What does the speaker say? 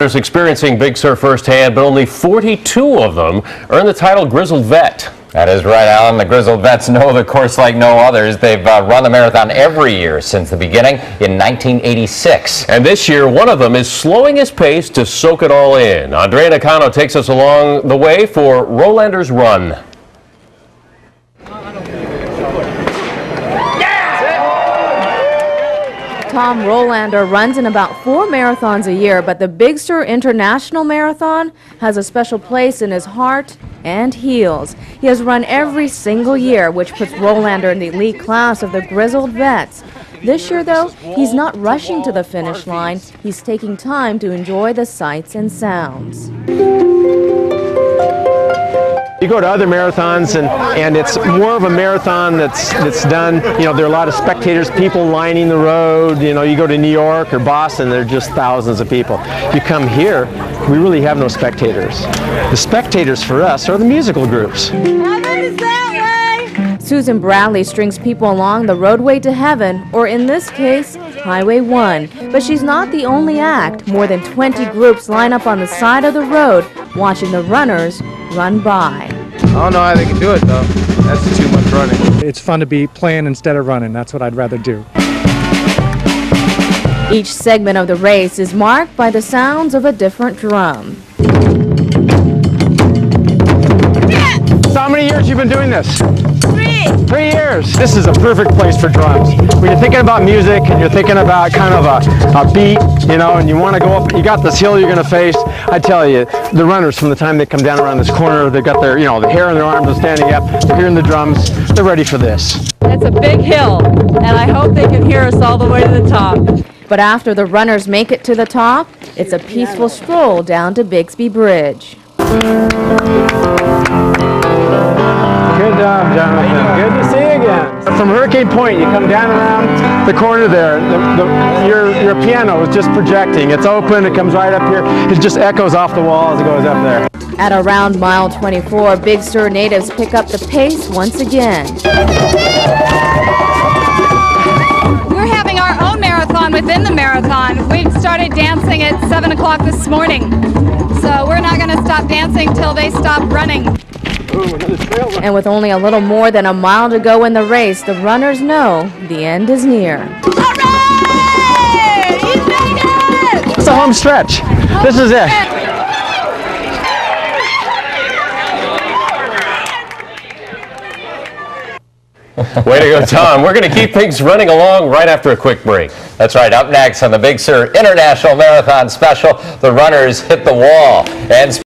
Experiencing Big Sur firsthand, but only 42 of them earned the title Grizzled Vet. That is right, Alan. The Grizzled Vets know the course like no others. They've uh, run the marathon every year since the beginning in 1986. And this year, one of them is slowing his pace to soak it all in. Andrea Nakano takes us along the way for Rolander's Run. Tom Rolander runs in about four marathons a year, but the Big Sur International Marathon has a special place in his heart and heels. He has run every single year, which puts Rolander in the elite class of the grizzled vets. This year, though, he's not rushing to the finish line. He's taking time to enjoy the sights and sounds. You go to other marathons and, and it's more of a marathon that's that's done, you know, there are a lot of spectators, people lining the road, you know, you go to New York or Boston, there are just thousands of people. You come here, we really have no spectators. The spectators for us are the musical groups. Susan Bradley strings people along the roadway to heaven, or in this case, Highway 1. But she's not the only act. More than 20 groups line up on the side of the road watching the runners run by. I don't know how they can do it though. That's too much running. It's fun to be playing instead of running. That's what I'd rather do. Each segment of the race is marked by the sounds of a different drum. So how many years you been doing this? Three. Years. This is a perfect place for drums. When you're thinking about music and you're thinking about kind of a, a beat, you know, and you want to go up, you got this hill you're going to face. I tell you, the runners from the time they come down around this corner, they've got their, you know, the hair on their arms are standing up, they're hearing the drums, they're ready for this. It's a big hill, and I hope they can hear us all the way to the top. But after the runners make it to the top, it's a peaceful stroll down to Bixby Bridge. Again. Hurricane Point, you come down around the corner there. The, the, your, your piano is just projecting. It's open. It comes right up here. It just echoes off the wall as it goes up there. At around mile 24, Big Sur natives pick up the pace once again. We're having our own marathon within the marathon. We started dancing at 7 o'clock this morning. So we're not going to stop dancing till they stop running. And with only a little more than a mile to go in the race, the runners know the end is near. Hooray! You made it! It's a home stretch. This is it. Way to go, Tom. We're going to keep things running along right after a quick break. That's right. Up next on the Big Sur International Marathon Special, the runners hit the wall. And